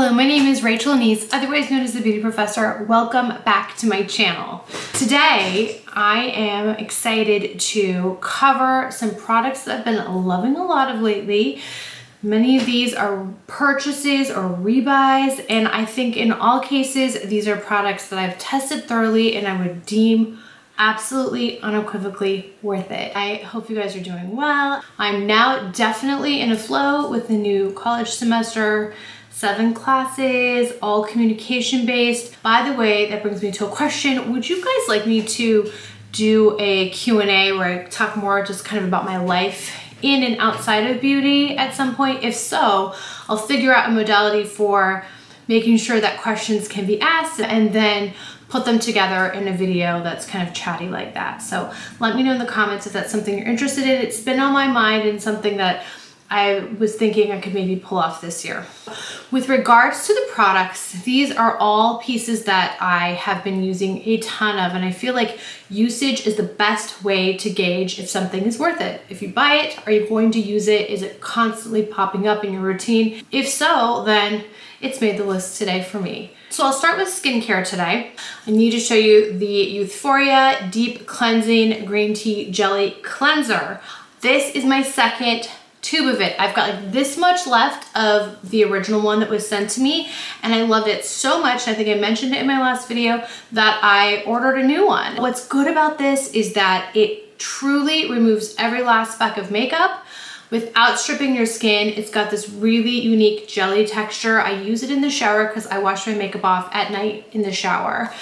Hello, my name is Rachel Anise, otherwise known as the Beauty Professor. Welcome back to my channel. Today, I am excited to cover some products that I've been loving a lot of lately. Many of these are purchases or rebuys, and I think in all cases, these are products that I've tested thoroughly and I would deem absolutely unequivocally worth it. I hope you guys are doing well. I'm now definitely in a flow with the new college semester seven classes, all communication based. By the way, that brings me to a question. Would you guys like me to do a Q&A where I talk more just kind of about my life in and outside of beauty at some point? If so, I'll figure out a modality for making sure that questions can be asked and then put them together in a video that's kind of chatty like that. So let me know in the comments if that's something you're interested in. It's been on my mind and something that I was thinking I could maybe pull off this year. With regards to the products, these are all pieces that I have been using a ton of and I feel like usage is the best way to gauge if something is worth it. If you buy it, are you going to use it? Is it constantly popping up in your routine? If so, then it's made the list today for me. So I'll start with skincare today. I need to show you the Youthforia Deep Cleansing Green Tea Jelly Cleanser. This is my second tube of it. I've got like this much left of the original one that was sent to me and I loved it so much. I think I mentioned it in my last video that I ordered a new one. What's good about this is that it truly removes every last speck of makeup without stripping your skin. It's got this really unique jelly texture. I use it in the shower because I wash my makeup off at night in the shower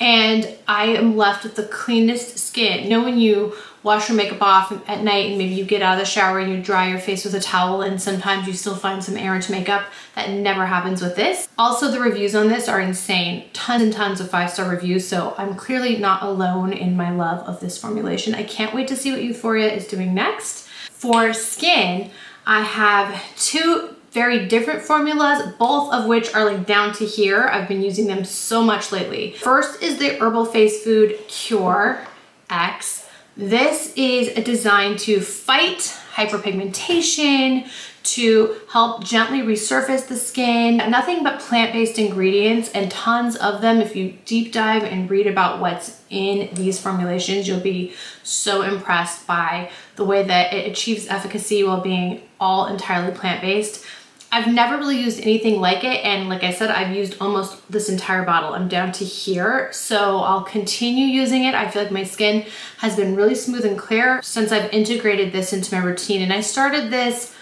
and I am left with the cleanest skin. You know when you wash your makeup off at night and maybe you get out of the shower and you dry your face with a towel and sometimes you still find some into makeup. That never happens with this. Also, the reviews on this are insane. Tons and tons of five-star reviews, so I'm clearly not alone in my love of this formulation. I can't wait to see what Youthforia is doing next. For skin, I have two very different formulas, both of which are like down to here. I've been using them so much lately. First is the Herbal Face Food Cure X. This is designed to fight hyperpigmentation, to help gently resurface the skin. Nothing but plant-based ingredients and tons of them. If you deep dive and read about what's in these formulations, you'll be so impressed by the way that it achieves efficacy while being all entirely plant-based. I've never really used anything like it and like I said I've used almost this entire bottle. I'm down to here so I'll continue using it. I feel like my skin has been really smooth and clear since I've integrated this into my routine and I started this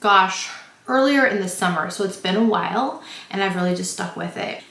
gosh earlier in the summer so it's been a while and I've really just stuck with it.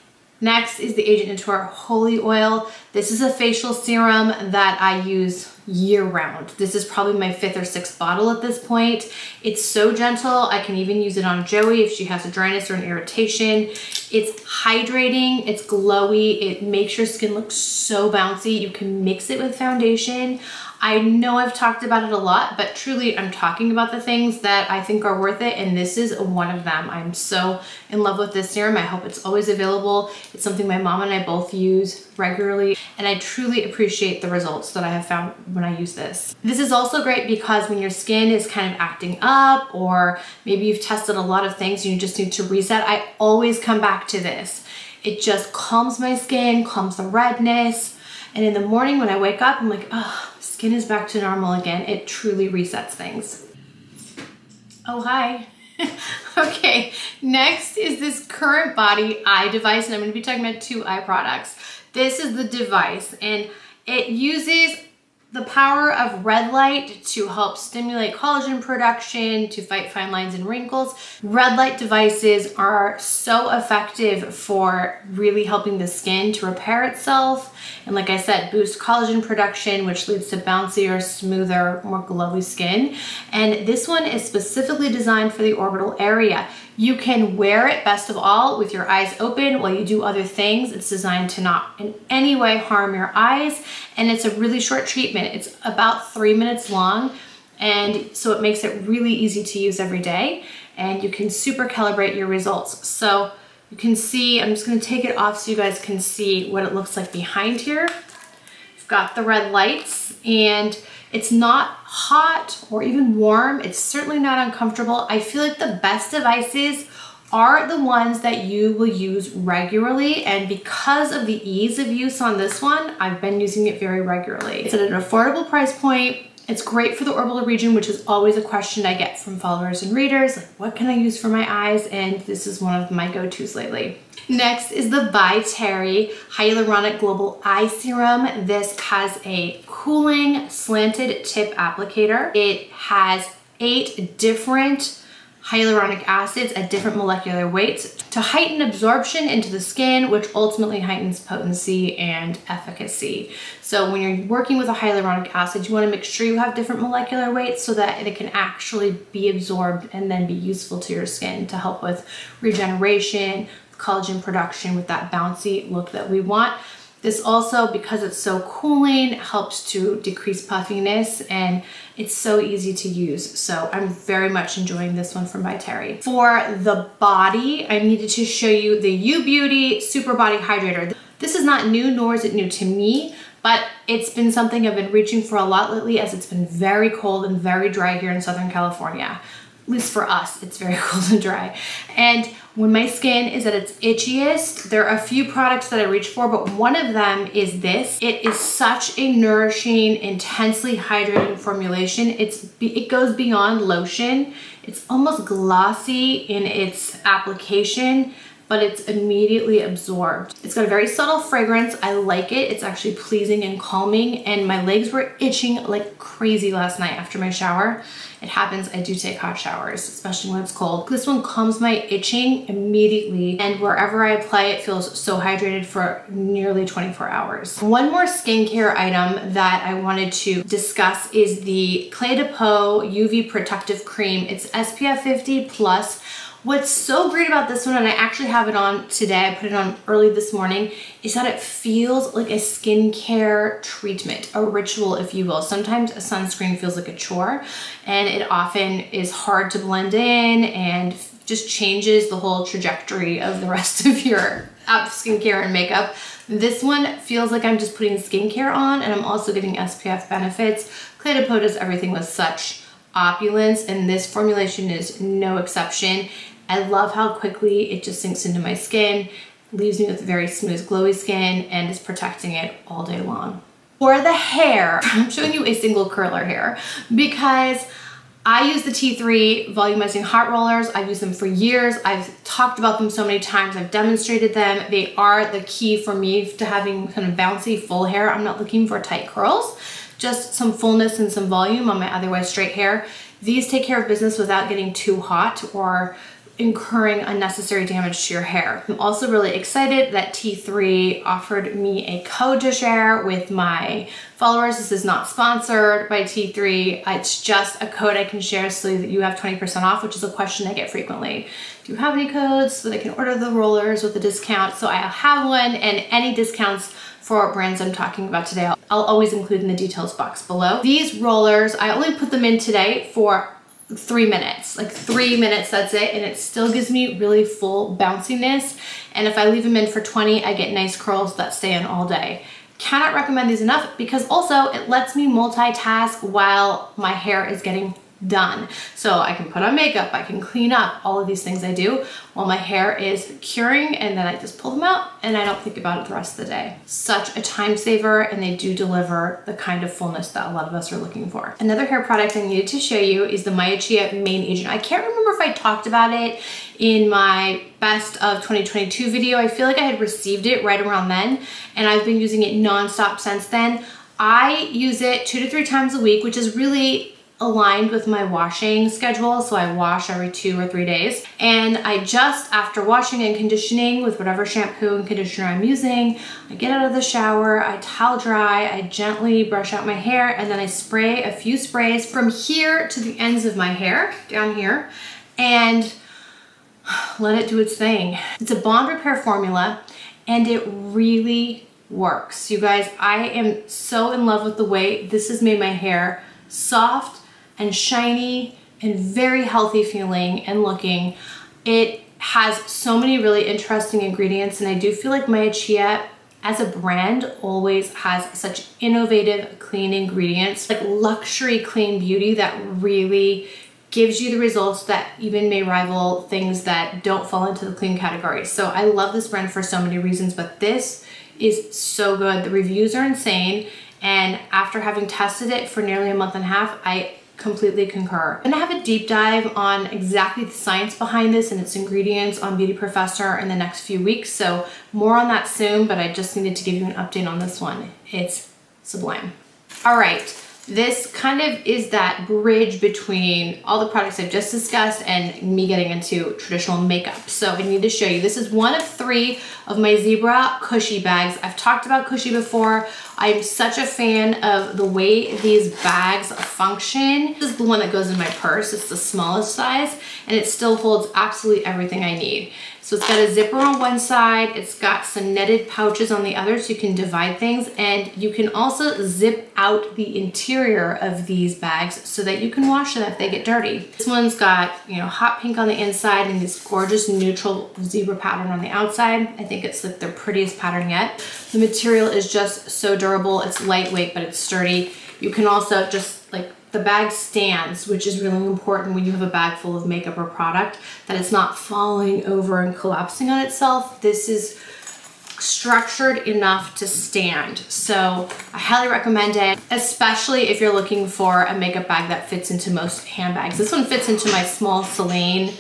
Next is the Agent Nateur Holi Oil. This is a facial serum that I use year round. This is probably my fifth or sixth bottle at this point. It's so gentle. I can even use it on Joey if she has a dryness or an irritation. It's hydrating, it's glowy, it makes your skin look so bouncy. You can mix it with foundation. I know I've talked about it a lot, but truly I'm talking about the things that I think are worth it and this is one of them. I'm so in love with this serum. I hope it's always available. It's something my mom and I both use regularly and I truly appreciate the results that I have found when I use this. This is also great because when your skin is kind of acting up or maybe you've tested a lot of things and you just need to reset, I always come back to this. It just calms my skin, calms the redness, and in the morning when I wake up, I'm like, oh, skin is back to normal again. It truly resets things. Oh, hi. okay, next is this current body eye device, and I'm gonna be talking about two eye products. This is the device, and it uses the power of red light to help stimulate collagen production, to fight fine lines and wrinkles. Red light devices are so effective for really helping the skin to repair itself. And like I said, boost collagen production, which leads to bouncier, smoother, more glowy skin. And this one is specifically designed for the orbital area. You can wear it best of all with your eyes open while you do other things. It's designed to not in any way harm your eyes and it's a really short treatment. It's about three minutes long and so it makes it really easy to use every day and you can super calibrate your results. So you can see, I'm just gonna take it off so you guys can see what it looks like behind here. You've got the red lights and it's not hot or even warm. It's certainly not uncomfortable. I feel like the best devices are the ones that you will use regularly and because of the ease of use on this one, I've been using it very regularly. It's at an affordable price point. It's great for the orbital region, which is always a question I get from followers and readers, like what can I use for my eyes? And this is one of my go-tos lately. Next is the By Terry Hyaluronic Global Eye Serum. This has a cooling slanted tip applicator. It has eight different hyaluronic acids at different molecular weights to heighten absorption into the skin, which ultimately heightens potency and efficacy. So when you're working with a hyaluronic acid, you wanna make sure you have different molecular weights so that it can actually be absorbed and then be useful to your skin to help with regeneration, collagen production with that bouncy look that we want. This also, because it's so cooling, helps to decrease puffiness and it's so easy to use. So I'm very much enjoying this one from By Terry. For the body, I needed to show you the U Beauty Super Body Hydrator. This is not new, nor is it new to me, but it's been something I've been reaching for a lot lately as it's been very cold and very dry here in Southern California At least for us, it's very cold and dry. And when my skin is at its itchiest, there are a few products that I reach for, but one of them is this. It is such a nourishing, intensely hydrating formulation. It's It goes beyond lotion. It's almost glossy in its application, but it's immediately absorbed. It's got a very subtle fragrance. I like it. It's actually pleasing and calming, and my legs were itching like crazy last night after my shower. It happens, I do take hot showers, especially when it's cold. This one calms my itching immediately and wherever I apply it feels so hydrated for nearly 24 hours. One more skincare item that I wanted to discuss is the Clé de Peau UV Protective Cream. It's SPF 50 plus What's so great about this one, and I actually have it on today, I put it on early this morning, is that it feels like a skincare treatment, a ritual, if you will. Sometimes a sunscreen feels like a chore, and it often is hard to blend in and just changes the whole trajectory of the rest of your skincare and makeup. This one feels like I'm just putting skincare on, and I'm also getting SPF benefits. De does everything with such opulence, and this formulation is no exception. I love how quickly it just sinks into my skin, leaves me with very smooth, glowy skin, and is protecting it all day long. For the hair, I'm showing you a single curler here because I use the T3 volumizing hot rollers. I've used them for years. I've talked about them so many times. I've demonstrated them. They are the key for me to having kind of bouncy full hair. I'm not looking for tight curls, just some fullness and some volume on my otherwise straight hair. These take care of business without getting too hot or incurring unnecessary damage to your hair. I'm also really excited that T3 offered me a code to share with my followers. This is not sponsored by T3. It's just a code I can share so that you have 20% off, which is a question I get frequently. Do you have any codes so that I can order the rollers with a discount? So I have one and any discounts for brands I'm talking about today, I'll always include in the details box below. These rollers, I only put them in today for three minutes, like three minutes, that's it. And it still gives me really full bounciness. And if I leave them in for 20, I get nice curls that stay in all day. Cannot recommend these enough because also it lets me multitask while my hair is getting done. So I can put on makeup, I can clean up, all of these things I do while my hair is curing and then I just pull them out and I don't think about it the rest of the day. Such a time saver and they do deliver the kind of fullness that a lot of us are looking for. Another hair product I needed to show you is the Maya Chia Mane Agent. I can't remember if I talked about it in my best of 2022 video. I feel like I had received it right around then and I've been using it nonstop since then. I use it two to three times a week, which is really aligned with my washing schedule. So I wash every two or three days. And I just, after washing and conditioning with whatever shampoo and conditioner I'm using, I get out of the shower, I towel dry, I gently brush out my hair, and then I spray a few sprays from here to the ends of my hair, down here, and let it do its thing. It's a bond repair formula, and it really works. You guys, I am so in love with the way this has made my hair soft and shiny and very healthy feeling and looking. It has so many really interesting ingredients and I do feel like Maya Chia as a brand always has such innovative clean ingredients like luxury clean beauty that really gives you the results that even may rival things that don't fall into the clean category. So I love this brand for so many reasons, but this is so good. The reviews are insane. And after having tested it for nearly a month and a half, I completely concur. And gonna have a deep dive on exactly the science behind this and its ingredients on Beauty Professor in the next few weeks. So more on that soon, but I just needed to give you an update on this one. It's sublime. All right, this kind of is that bridge between all the products I've just discussed and me getting into traditional makeup. So I need to show you, this is one of three of my Zebra Kusshi bags. I've talked about Kusshi before. I'm such a fan of the way these bags function. This is the one that goes in my purse. It's the smallest size and it still holds absolutely everything I need. So it's got a zipper on one side, it's got some netted pouches on the other so you can divide things and you can also zip out the interior of these bags so that you can wash them if they get dirty. This one's got, you know, hot pink on the inside and this gorgeous neutral zebra pattern on the outside. I think it's like their prettiest pattern yet. The material is just so durable. It's lightweight, but it's sturdy. You can also just the bag stands, which is really important when you have a bag full of makeup or product, that it's not falling over and collapsing on itself. This is structured enough to stand. So I highly recommend it, especially if you're looking for a makeup bag that fits into most handbags. This one fits into my small Celine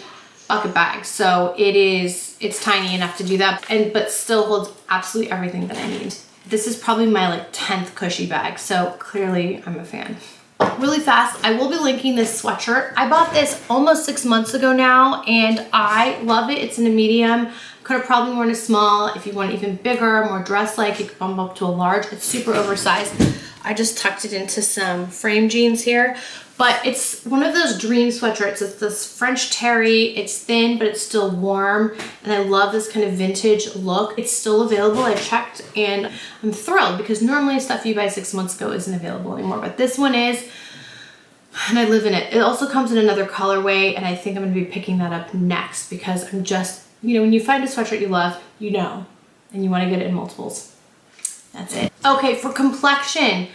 bucket bag. So it is, it's tiny enough to do that, and but still holds absolutely everything that I need. This is probably my like 10th Kusshi bag. So clearly I'm a fan really fast, I will be linking this sweatshirt. I bought this almost six months ago now and I love it. It's in a medium. Could have probably worn a small. If you want even bigger, more dress-like, you could bump up to a large. It's super oversized. I just tucked it into some frame jeans here. But it's one of those dream sweatshirts. It's this French terry. It's thin, but it's still warm. And I love this kind of vintage look. It's still available. I checked and I'm thrilled because normally stuff you buy six months ago isn't available anymore. But this one is and I live in it. It also comes in another colorway and I think I'm gonna be picking that up next because I'm just, you know, when you find a sweatshirt you love, you know, and you wanna get it in multiples. That's it. Okay, for complexion,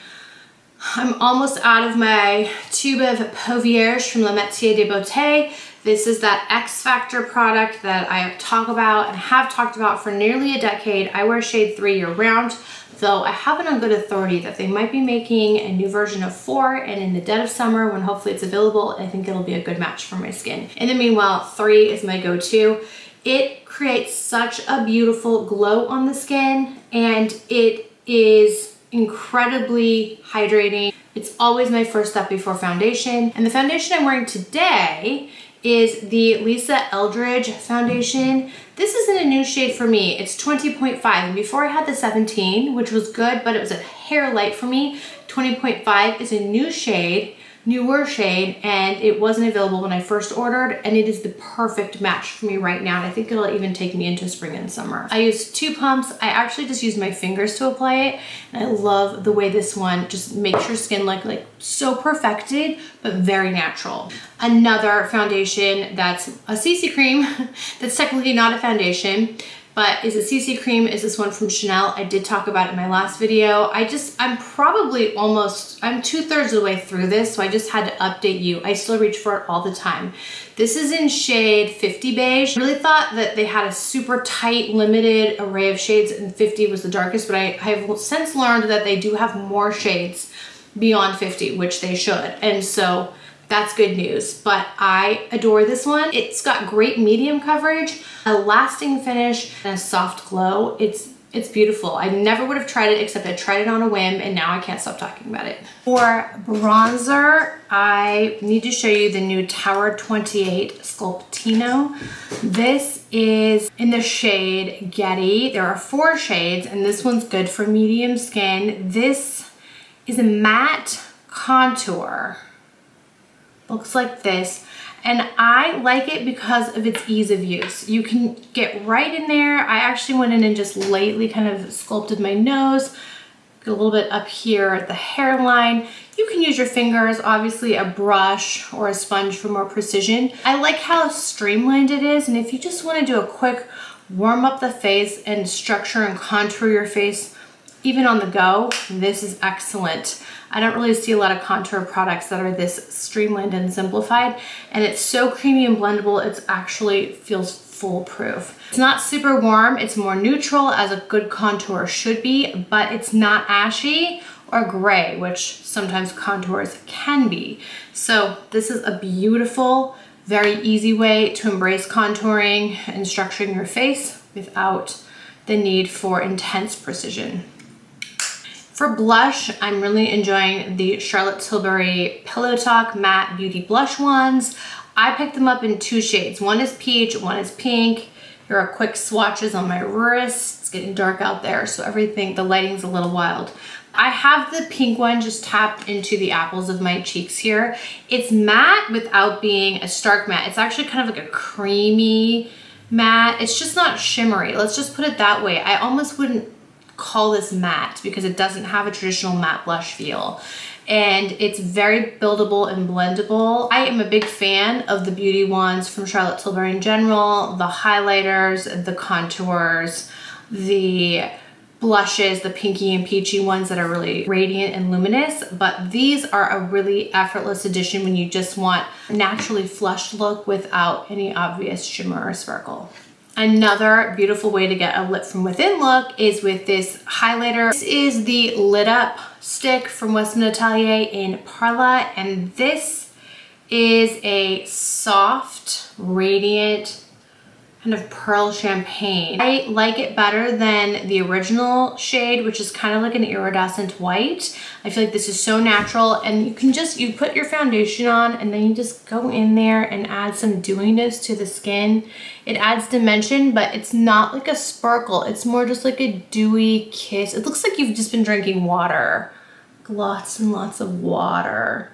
I'm almost out of my tube of Peau from Le Métier de Beauté. This is that X Factor product that I talk about and have talked about for nearly a decade. I wear shade three year round. Though I have it on good authority that they might be making a new version of 4 and in the dead of summer when hopefully it's available, I think it'll be a good match for my skin. In the meanwhile, 3 is my go-to. It creates such a beautiful glow on the skin and it is incredibly hydrating. It's always my first step before foundation. And the foundation I'm wearing today is the Lisa Eldridge foundation. This isn't a new shade for me. It's 20.5. And before I had the 17, which was good, but it was a hair light for me, 20.5 is a new shade newer shade and it wasn't available when I first ordered and it is the perfect match for me right now and I think it'll even take me into spring and summer. I used two pumps. I actually just use my fingers to apply it and I love the way this one just makes your skin look like so perfected but very natural. Another foundation that's a CC cream that's technically not a foundation but is a CC cream is this one from Chanel. I did talk about it in my last video. I just, I'm probably almost, I'm two thirds of the way through this, so I just had to update you. I still reach for it all the time. This is in shade 50 beige. I really thought that they had a super tight, limited array of shades and 50 was the darkest, but I have since learned that they do have more shades beyond 50, which they should. And so that's good news, but I adore this one. It's got great medium coverage, a lasting finish, and a soft glow. It's it's beautiful. I never would have tried it except I tried it on a whim and now I can't stop talking about it. For bronzer, I need to show you the new Tower 28 Sculptino. This is in the shade Getty. There are four shades and this one's good for medium skin. This is a matte contour looks like this. And I like it because of its ease of use. You can get right in there. I actually went in and just lightly kind of sculpted my nose, a little bit up here at the hairline. You can use your fingers, obviously a brush or a sponge for more precision. I like how streamlined it is. And if you just wanna do a quick warm up the face and structure and contour your face even on the go, this is excellent. I don't really see a lot of contour products that are this streamlined and simplified. And it's so creamy and blendable, it actually feels foolproof. It's not super warm, it's more neutral as a good contour should be, but it's not ashy or gray, which sometimes contours can be. So this is a beautiful, very easy way to embrace contouring and structuring your face without the need for intense precision. For blush, I'm really enjoying the Charlotte Tilbury Pillow Talk Matte Beauty Blush Wands. I picked them up in two shades. One is peach, one is pink. Here are quick swatches on my wrist. It's getting dark out there, so everything, the lighting's a little wild. I have the pink one just tapped into the apples of my cheeks here. It's matte without being a stark matte. It's actually kind of like a creamy matte. It's just not shimmery. Let's just put it that way. I almost wouldn't call this matte because it doesn't have a traditional matte blush feel and it's very buildable and blendable. I am a big fan of the beauty ones from Charlotte Tilbury in general, the highlighters, the contours, the blushes, the pinky and peachy ones that are really radiant and luminous, but these are a really effortless addition when you just want naturally flushed look without any obvious shimmer or sparkle. Another beautiful way to get a lit from within look is with this highlighter. This is the Lit Up stick from Westman Atelier in Parla, and this is a soft, radiant kind of pearl champagne. I like it better than the original shade, which is kind of like an iridescent white. I feel like this is so natural and you can just, you put your foundation on and then you just go in there and add some dewiness to the skin. It adds dimension, but it's not like a sparkle. It's more just like a dewy kiss. It looks like you've just been drinking water. Lots and lots of water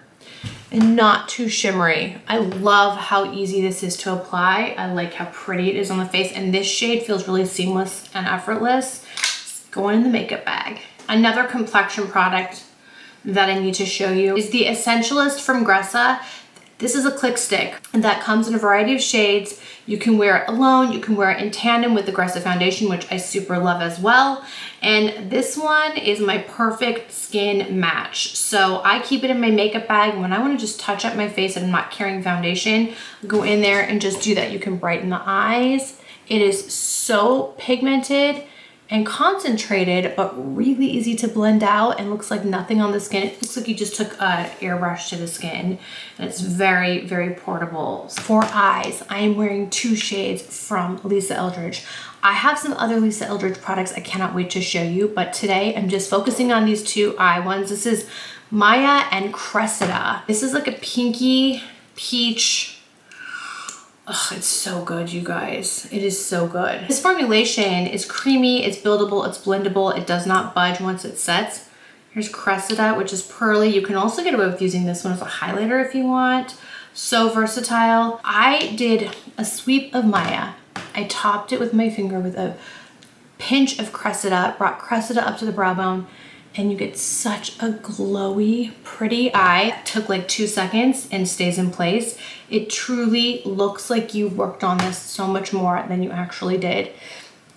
and not too shimmery. I love how easy this is to apply. I like how pretty it is on the face and this shade feels really seamless and effortless. going in the makeup bag. Another complexion product that I need to show you is the Essentialist from Gressa. This is a click stick that comes in a variety of shades. You can wear it alone, you can wear it in tandem with a Gressa foundation, which I super love as well. And this one is my perfect skin match. So I keep it in my makeup bag. When I wanna just touch up my face and I'm not carrying foundation, go in there and just do that. You can brighten the eyes. It is so pigmented and concentrated, but really easy to blend out and looks like nothing on the skin. It looks like you just took an airbrush to the skin and it's very, very portable. For eyes, I am wearing two shades from Lisa Eldridge. I have some other Lisa Eldridge products I cannot wait to show you, but today I'm just focusing on these two eye ones. This is Maya and Cressida. This is like a pinky peach Oh, it's so good, you guys. It is so good. This formulation is creamy, it's buildable, it's blendable, it does not budge once it sets. Here's Cressida, which is pearly. You can also get away with using this one as a highlighter if you want. So versatile. I did a sweep of Maya. I topped it with my finger with a pinch of Cressida, brought Cressida up to the brow bone, and you get such a glowy, pretty eye. It took like two seconds and stays in place. It truly looks like you worked on this so much more than you actually did.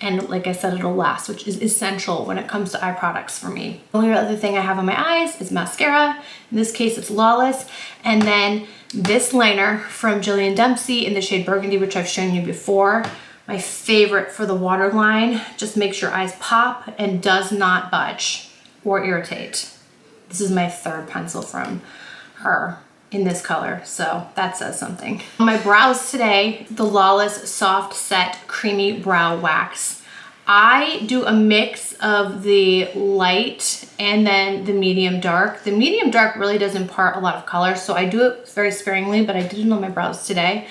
And like I said, it'll last, which is essential when it comes to eye products for me. The only other thing I have on my eyes is mascara. In this case, it's Lawless. And then this liner from Jillian Dempsey in the shade Burgundy, which I've shown you before. My favorite for the waterline, just makes your eyes pop and does not budge or irritate. This is my third pencil from her in this color, so that says something. My brows today, the Lawless Soft Set Creamy Brow Wax. I do a mix of the light and then the medium dark. The medium dark really does impart a lot of color, so I do it very sparingly, but I did it on my brows today.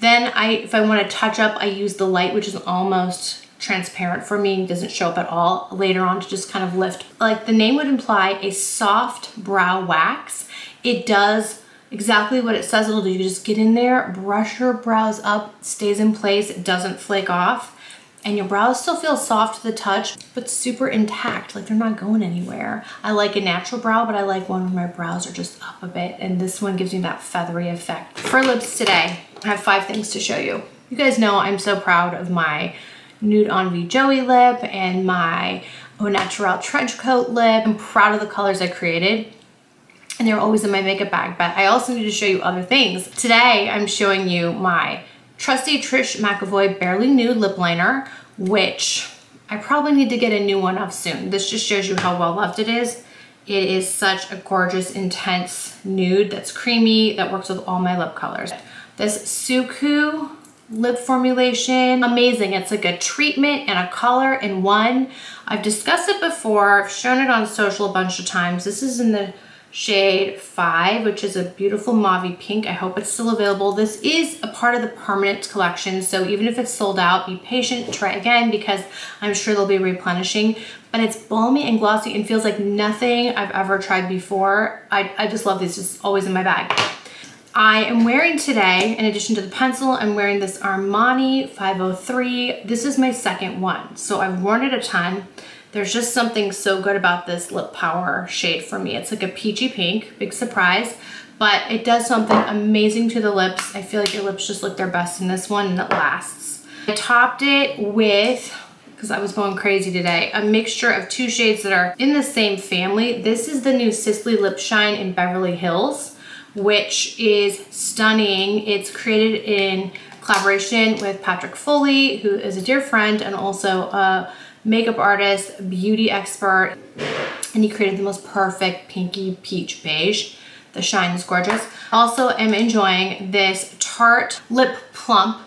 Then I, if I want to touch up, I use the light, which is almost transparent for me, doesn't show up at all later on to just kind of lift. Like the name would imply a soft brow wax. It does exactly what it says it'll do. You just get in there, brush your brows up, stays in place, it doesn't flake off. And your brows still feel soft to the touch, but super intact, like they're not going anywhere. I like a natural brow, but I like one where my brows are just up a bit, and this one gives me that feathery effect. For lips today, I have five things to show you. You guys know I'm so proud of my Nude Envie Joey lip and my Au Naturel Trench Coat Lip. I'm proud of the colors I created and they're always in my makeup bag, but I also need to show you other things. Today, I'm showing you my trusty Trish McEvoy Barely Nude Lip Liner, which I probably need to get a new one of soon. This just shows you how well loved it is. It is such a gorgeous, intense nude that's creamy, that works with all my lip colors. This Suqqu lip formulation, amazing. It's like a treatment and a color in one. I've discussed it before, I've shown it on social a bunch of times. This is in the shade 5, which is a beautiful mauve pink. I hope it's still available. This is a part of the permanent collection, so even if it's sold out, be patient, try again, because I'm sure they'll be replenishing. But it's balmy and glossy and feels like nothing I've ever tried before. I, I just love this, it's always in my bag. I am wearing today, in addition to the pencil, I'm wearing this Armani 503. This is my second one, so I've worn it a ton. There's just something so good about this Lip Power shade for me. It's like a peachy pink, big surprise, but it does something amazing to the lips. I feel like your lips just look their best in this one and it lasts. I topped it with, because I was going crazy today, a mixture of two shades that are in the same family. This is the new Sisley Lip Shine in Beverly Hills, which is stunning. It's created in collaboration with Patrick Foley, who is a dear friend and also a makeup artist, beauty expert, and he created the most perfect pinky peach beige. The shine is gorgeous. Also am enjoying this Tarte Lip Plump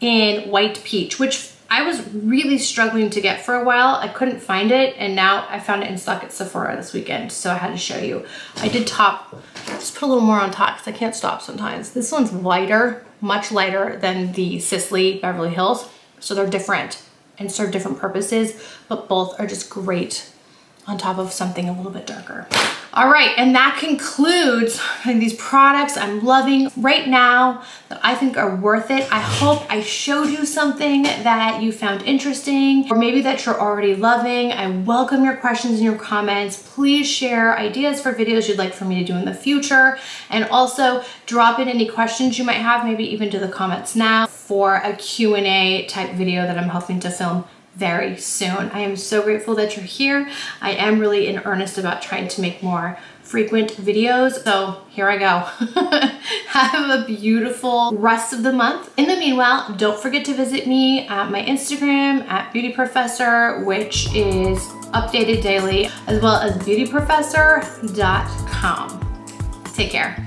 in White Peach, which I was really struggling to get for a while. I couldn't find it and now I found it in stock at Sephora this weekend, so I had to show you. I did top, just put a little more on top because I can't stop sometimes. This one's lighter, much lighter than the Sisley Beverly Hills, so they're different and serve different purposes, but both are just great on top of something a little bit darker. All right, and that concludes these products I'm loving right now that I think are worth it. I hope I showed you something that you found interesting or maybe that you're already loving. I welcome your questions and your comments. Please share ideas for videos you'd like for me to do in the future. And also drop in any questions you might have, maybe even to the comments now for a Q&A type video that I'm hoping to film very soon. I am so grateful that you're here. I am really in earnest about trying to make more frequent videos. So here I go. Have a beautiful rest of the month. In the meanwhile, don't forget to visit me at my Instagram at Beauty Professor, which is updated daily, as well as beautyprofessor.com. Take care.